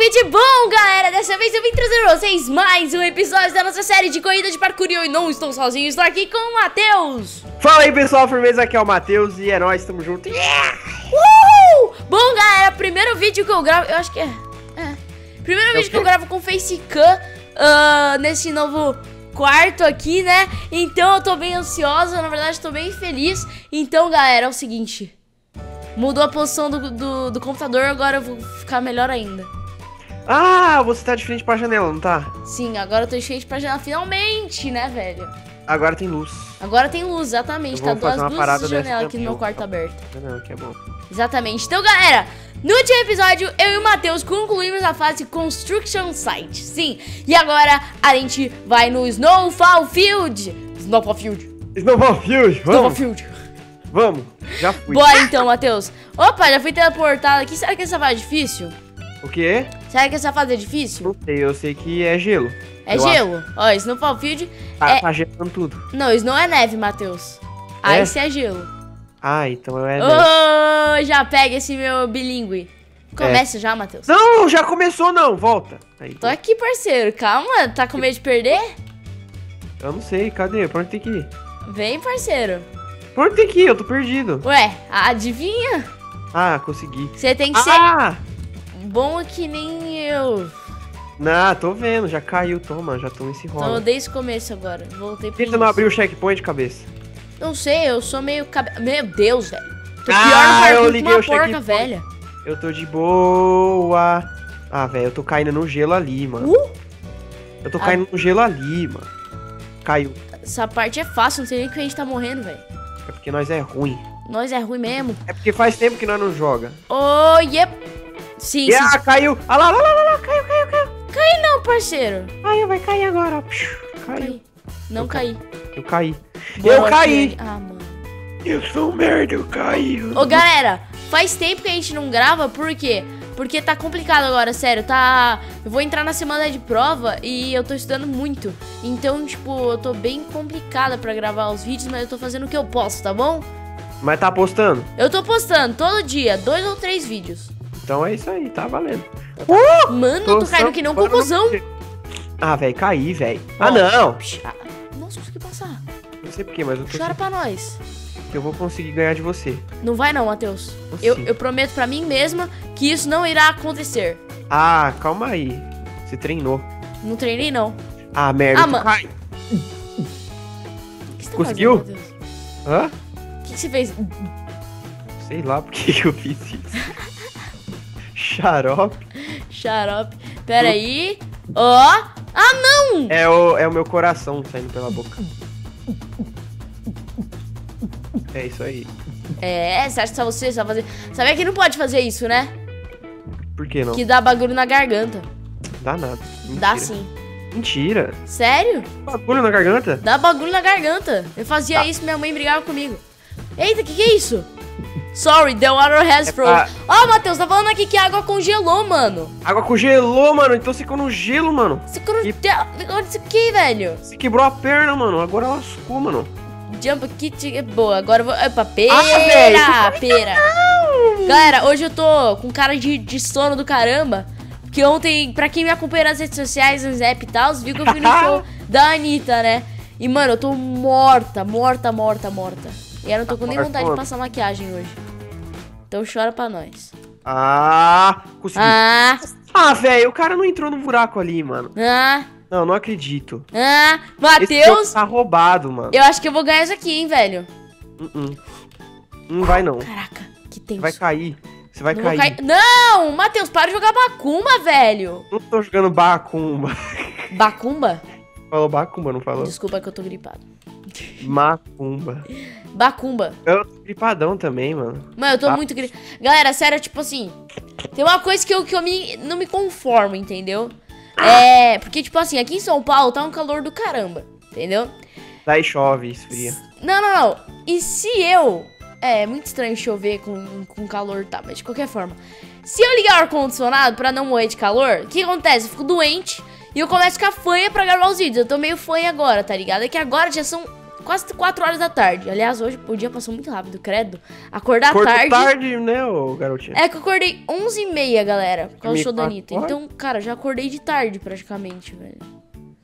vídeo bom, galera! Dessa vez eu vim trazer pra vocês mais um episódio da nossa série de corrida de parkour e eu não estou sozinho, estou aqui com o Matheus! Fala aí, pessoal, firmeza, aqui é o Matheus e é nóis, tamo junto. Yeah! Uhul! Bom, galera, primeiro vídeo que eu gravo, eu acho que é... é. Primeiro É vídeo que eu gravo com facecam ah, nesse novo quarto aqui, né? Então eu tô bem ansiosa, na verdade tô bem feliz. Então, galera, é o seguinte... Mudou a posição do, do, do computador, agora eu vou ficar melhor ainda. Ah, você tá de frente pra janela, não tá? Sim, agora eu tô cheio pra janela finalmente, né, velho? Agora tem luz. Agora tem luz, exatamente. Tá duas uma parada luzes de janela dessa aqui no meu eu- quarto aberto. Não, que é bom. Exatamente. Então, galera, no último episódio, eu e o Matheus concluímos a fase Construction Site. Sim, e agora a gente vai no Snowfall Field. Snowfall Field. Snowball Field, Snowfall vamos, Field. vamos, já fui. Bora então, Matheus. Opa, já fui teleportado aqui. Será que essa fase é difícil? O quê? Será que essa fase é difícil? Não sei, eu sei que é gelo. É Eu gelo. Ó, Snowfall Field Tá, é... tá gelando tudo. Não, Snow é neve, Matheus. É? Ice é gelo. Ah, então é... Ô, já pega esse meu bilíngue. Começa já, Matheus. Não, já começou não, volta. Aí, Tô aqui, parceiro. Calma, tá com medo de perder? eu não sei, cadê? Pra onde tem que ir? Vem, parceiro. Pra onde tem que ir? Eu tô perdido. Ué, adivinha? Ah, consegui. Você tem que Ah! ser bom que nem eu. Não, tô vendo, já caiu, toma, já tô nesse Tô rola. desde o começo agora. Voltei Por pro que você não abriu o checkpoint, cabeça? Não sei, eu sou meio cabe... Meu Deus, velho. Tô pior Ah, no eu parkour que liguei uma o porca checkpoint. velha. Eu tô de boa. Ah, velho, eu tô caindo no gelo ali, mano. Uh, Eu tô caindo no gelo ali, mano. Caiu. essa parte é fácil, não sei nem que a gente tá morrendo, velho. É porque nós é ruim. Nós é ruim mesmo. É porque faz tempo que nós não joga. Oh, yep. Sim, E sim. ah, caiu. Ah lá, lá, lá, lá, lá, caiu, caiu, caiu. Cai não, parceiro. Caiu, vai cair agora, Caiu. Cai. Não Eu caí. Eu caí. Bora Eu caí. Ah, mano. Eu sou um merda, eu caí. Ô, galera, faz tempo que a gente não grava, por quê? Porque tá complicado agora, sério, tá... Eu vou entrar na semana de prova e eu tô estudando muito. Então, tipo, eu tô bem complicada pra gravar os vídeos, mas eu tô fazendo o que eu posso, tá bom? Mas tá apostando? Eu tô postando todo dia, dois ou três vídeos. Então é isso aí, tá valendo. Mano, eu tô caindo que nem um cocôzão. Ah, velho, caí, velho. Ah, não. Nossa, consegui passar. Não sei porquê, mas eu tô Chora pra nós. que eu vou conseguir ganhar de você. Não vai não, Matheus. Eu, eu prometo pra mim mesma que isso não irá acontecer. Ah, calma aí. Você treinou. Não treinei, não. Ah, merda. Ah, tu mano. cai. O que você tá Conseguiu? fazendo? Hã? O que que você fez? Sei lá por que que eu fiz isso. Xarope. Xarope. Pera aí. Ó. Ah, não! É o, é o meu coração saindo pela boca. É isso aí. É, você acha que só você só fazer. Sabia que não pode fazer isso, né? Por que não? Que dá bagulho na garganta. Dá nada. Mentira. Dá sim. Mentira. Sério? Bagulho na garganta? Dá bagulho na garganta. Eu fazia Tá. isso, minha mãe brigava comigo. Eita, que que é isso? Sorry, the water has É frozen. pra- Ó, Matheus, tá falando aqui que a água congelou, mano. Água congelou, mano. Então ficou no gelo, mano. Você quando... E- Olha isso aqui, velho. Você quebrou a perna, mano. Agora lascou, mano. Jump kit é boa. Agora eu vou. Opa, pera! Ah, velho, pera! Galera, hoje eu tô com cara de, de sono do caramba. Porque ontem, pra quem me acompanha nas redes sociais, no Zap e tal, viu que eu fui no show da Anitta, né? E, mano, eu tô morta, morta, morta, morta. E eu não tô com nem vontade de passar maquiagem hoje. Então chora pra nós. Ah, consegui. Ah, Ah, velho, o cara não entrou no buraco ali, mano. ah, Não, não acredito. ah. Matheus, tá roubado, mano. eu acho que eu vou ganhar isso aqui, hein, velho. Uh -uh. Não vai, não. Caraca, que tenso. Vai cair. Você vai Não cair. cair. Não, Matheus, para de jogar Bacumba, velho. Não tô jogando Bacumba. Bacumba? Falou Bacumba, não falou? Desculpa que eu tô gripado. Macumba. Bacumba. Eu tô gripadão também, mano. Mano, eu tô muito gripado. Galera, sério, tipo assim. Tem uma coisa que eu, que eu me, não me conformo, entendeu? É. Porque, tipo assim, aqui em São Paulo tá um calor do caramba, entendeu? Daí chove, esfria. Não, não, não. E se eu. É, é muito estranho chover com, com calor, tá? Mas de qualquer forma. Se eu ligar o ar-condicionado pra não morrer de calor, o que acontece? Eu fico doente e eu começo a ficar fanha pra gravar os vídeos. Eu tô meio fanha agora, tá ligado? É que agora já são quase 4 horas da tarde. Aliás, hoje o dia passou muito rápido, credo. Acordar Acordou tarde. tarde, né, ô garotinho? É que eu acordei 11h30, galera, por causa do show da Anitta. Então, cara, já acordei de tarde praticamente, velho.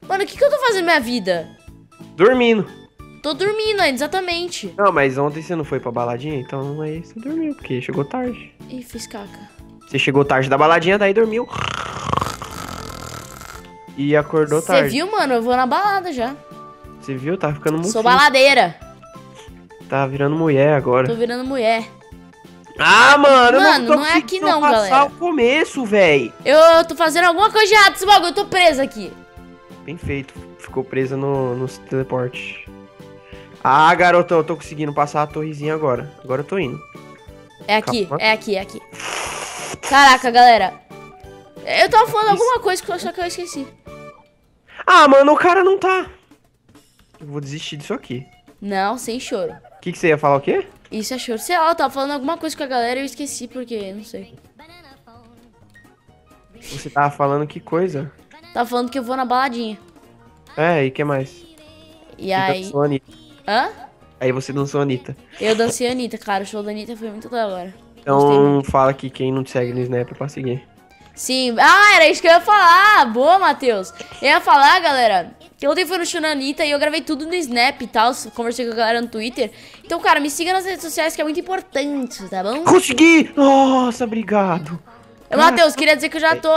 Mano, o que, que eu tô fazendo na minha vida? Dormindo. Tô dormindo ainda, exatamente. Não, mas ontem você não foi pra baladinha, então aí você dormiu, porque chegou tarde. Ih, fiz caca. Você chegou tarde da baladinha, daí dormiu. E acordou Você tarde. viu, mano? Eu vou na balada já. Você viu? Tá ficando muito. Sou baladeira. Tá virando mulher agora. Tô virando mulher. Ah, mano, eu Mano, não, tô não é aqui não, passar galera. o começo, véi. Eu tô fazendo alguma coisa de errado esse bagulho. Eu tô presa aqui. Bem feito. Ficou presa no, no teleporte. Ah, garota, eu tô conseguindo passar a torrezinha agora. Agora eu tô indo. É aqui, Calma. é aqui, é aqui. Caraca, galera. Eu tava falando alguma coisa que eu- só que eu esqueci. Ah, mano, o cara não tá. Eu vou desistir disso aqui. Não, sem choro. O que, que você ia falar o quê? Isso é choro. Sei lá, eu tava falando alguma coisa com a galera e eu esqueci porque, não sei. Você tava falando que coisa? Tava falando que eu vou na baladinha. É, e que mais? E Você aí. dançou Anitta. Hã? Aí você dançou Anitta. Eu dancei a Anitta, cara. O show da Anitta foi muito da hora. Então fala que quem não te segue no Snap é pra seguir. Sim. Ah, era isso que eu ia falar. Boa, Matheus. Eu ia falar, galera, que ontem foi no Anitta e eu gravei tudo no Snap e tal. Conversei com a galera no Twitter. Então, cara, me siga nas redes sociais que é muito importante, tá bom? Consegui! Nossa, obrigado. Matheus, queria dizer que eu já tô,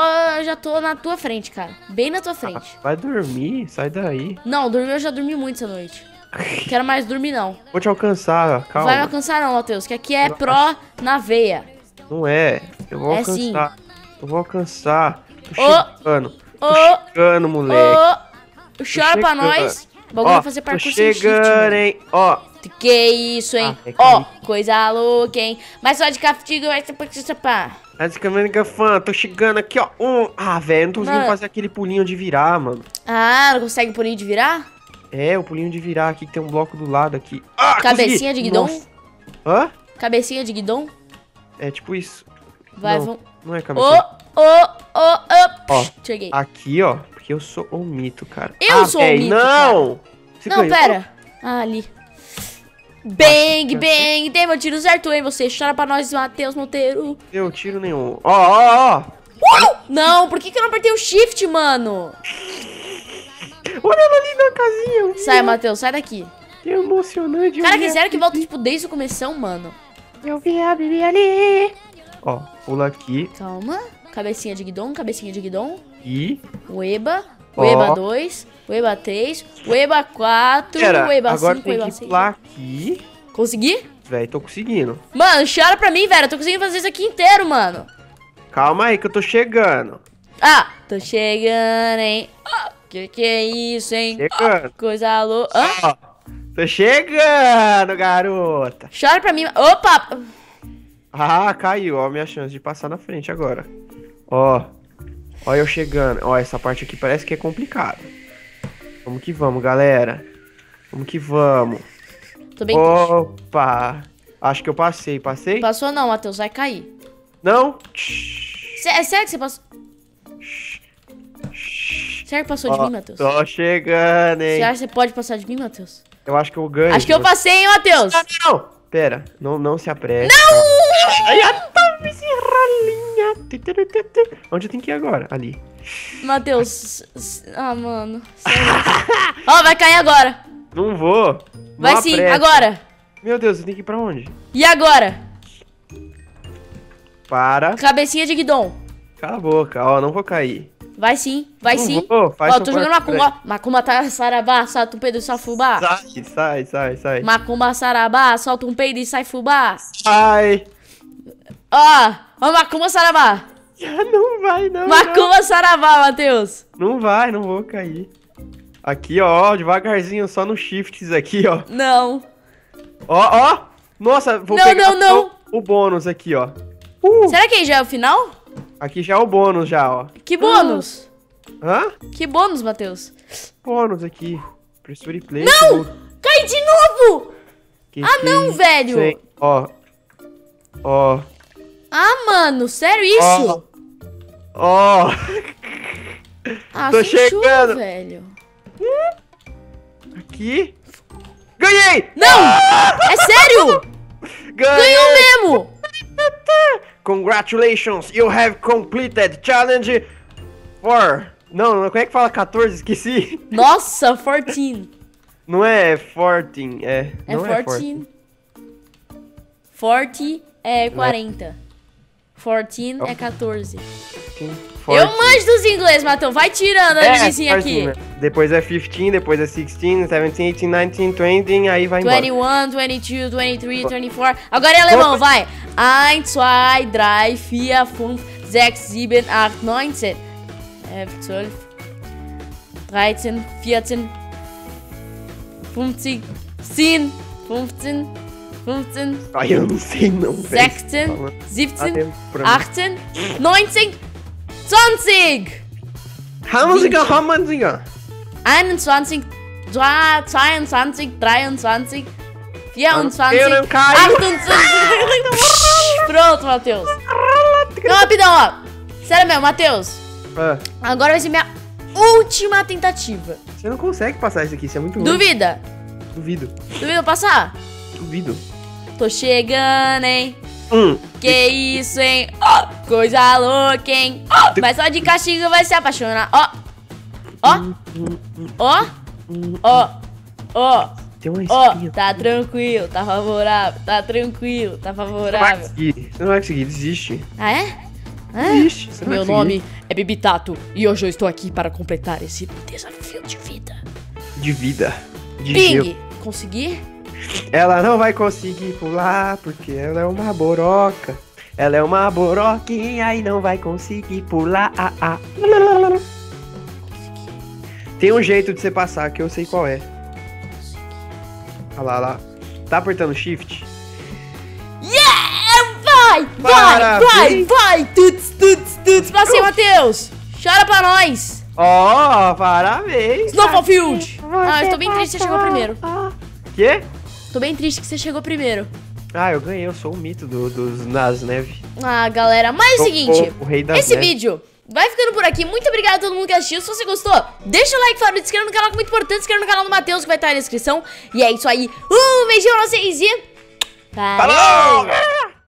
já tô na tua frente, cara. Bem na tua frente. Vai dormir, sai daí. Não, dormir eu já dormi muito essa noite. Quero mais dormir, não. Vou te alcançar, calma. Vai me alcançar, não, Matheus, que aqui é pró na veia. Não é. Eu vou É alcançar. Eu vou alcançar. Tô chegando. Tô chegando, moleque. ô, chora pra chegando. nós. O bagulho vai fazer parkour sem shift, chegando, hein. Ó, Que isso, hein? Ah, é Ó, cair. coisa louca, hein? Mas só de castigo vai ser pra pá. mas câmera fã, tô chegando aqui, ó. Um. Ah, velho, não tô conseguindo fazer aquele pulinho de virar, mano. Ah, não consegue aí de virar? É, o pulinho de virar aqui, que tem um bloco do lado aqui. Ah, Cabecinha consegui. de guidão? Nossa. Hã? Cabecinha de guidão? É tipo isso. Vai, vamos. Não é Ô, cabecinha. ô, ô, ô. Ó. Cheguei. Aqui, ó. Porque eu sou o mito, cara. Eu Ah, sou o véi, mito, Não! Não, pera. Ah, ali. Bang, bang. Dei meu tiro certo, hein? Você chora pra nós, Matheus Monteiro. Deu tiro nenhum. Ó, ó, ó. Não, por que, que eu não apertei o shift, mano? Olha ela ali na casinha. eu. Sai, Matheus, sai daqui. Que emocionante. eu Cara, que sério que volta, tipo, desde o começão, mano? Eu vi a Bibi ali. Ó, pula aqui Calma. Cabecinha de guidon, cabecinha de guidon. e... Ueba. Ó. Ueba 2. Ueba 3. Ueba 4. Pera, Ueba agora 5. tem Ueba que 6. pular aqui. Consegui? Véi, tô conseguindo. Mano, chora pra mim, velho. Eu tô conseguindo fazer isso aqui inteiro, mano. Calma aí que eu tô chegando. Ah, tô chegando, hein? Ah, que que é isso, hein? Chegando. Coisa louca. Ó, tô chegando, garota. Chora pra mim. Opa! Ah, caiu. Ó, a minha chance de passar na frente agora. Ó. Ó, eu chegando. Ó, essa parte aqui parece que é complicada. Vamos que vamos, galera. Vamos que vamos. Tô bem. Opa. Acho que eu passei. Passei? Passou não, Matheus. Vai cair. Não? Cê- É sério que você passou? Sério que passou de Ó, mim, Matheus? Tô chegando, hein? Você acha que você pode passar de mim, Matheus? Eu acho que eu ganho. Acho que eu passei, hein, Matheus? Não, não, não. Pera, não, não se apresse. Não! Onde eu tenho que ir agora? Ali. Matheus. Ah, mano. Ó, vai cair agora. Não vou. Não Vai sim, agora. Meu Deus, eu tenho que ir pra onde? E agora? Para. Cabecinha de guidon. Cala a boca. Ó, não vou cair. Vai sim, vai Não sim. vou, faz Ó, tô jogando macumba. ó. Macumba tá sarabá, solta um peido e sai fubá. Sai, sai, sai, sai. Macumba sarabá, solta um peido e sai fubá. Sai. Ó, ó, macumba sarabá. Ah, Não vai, não. Macumba sarabá, Matheus. Não. não vai, não vou cair. Aqui, ó, devagarzinho, só no shifts aqui, ó. Não. Ó, ó. Nossa, vou Não, pegar não, não. o bônus aqui, ó. Uh, Será que aí já é o final? aqui já é o bônus já, ó. Que bônus? Hã? Que bônus, Matheus? Bônus aqui. Pressure play. Não! Cai de novo! Que, Ah, que não, velho. Ó. Ó. Ah, mano, sério isso? Ó. ah, tô sem chuva, chegando. velho. Aqui. Ganhei! Não! É sério? Ganhei! Ganhou mesmo! Congratulations, you have completed challenge for... Não, não, como é que fala 14? Esqueci. Nossa, 14. Não é 14, é... É não 14. 40 é 40. 14 é 14. 14. Eu manjo dos inglês, Matheus. Vai tirando a É, aqui. 14? Depois é 15, depois é 16, 17, 18, 19, 20, aí vai embora. 21, 22, 23, 24. Agora é alemão, vai. 1, 2, 3, 4, 5, 6, 7, 8, 9, 10, 11, 12, 13, 14, 15, 10, 15, 15, Ai, eu não sei não, velho. 16, Falando. Tá 17, tempo pra mim. 18, 19, 20. Hamziger, Hamziger. 21, 22, 23, 24, Eu não caio. 28. Pronto, Matheus. Não, rapidão, ó. Sério mesmo, Matheus. Ah, Agora vai ser minha última tentativa. você não consegue passar isso aqui, isso é muito ruim. Duvida? Duvido. Duvida eu passar? Duvido. Tô chegando, hein? Hum. Que isso, hein? Ó, coisa louca, hein? Ó, mas só de castigo vai se apaixonar. Ó, ó, ó, ó, ó. Ó, tá tranquilo, tá favorável, tá tranquilo, tá Você não vai favorável. conseguir. Você não vai conseguir, desiste. Ah, é? Ah, Desiste. Você Meu nome é Bibitato e hoje eu estou aqui para completar esse desafio de vida. De vida. De. Ping, consegui? Ela não vai conseguir pular porque ela é uma boroca. Ela é uma boroquinha e não vai conseguir pular. Ah, ah. Tem um jeito de você passar que eu sei qual é. Olha lá, olha lá. Tá apertando shift? Yeah! Vai, vai, vai, vai! Tuts, tuts, tuts. Passei, Matheus! Chora pra nós! Ó, parabéns! Snowfield! Ah, eu tô bem triste você chegou primeiro. Quê? Tô bem triste que você chegou primeiro. Ah, eu ganhei, eu sou o mito do, dos nas neves. Ah, galera, mas é o seguinte, o, o rei das esse neves. vídeo vai ficando por aqui. Muito obrigado a todo mundo que assistiu. Se você gostou, deixa o like, favorito, se inscreva no canal, que é muito importante. Se inscreva no canal do Matheus, que vai estar aí na descrição. E é isso aí. Um beijinho pra vocês e... Falou!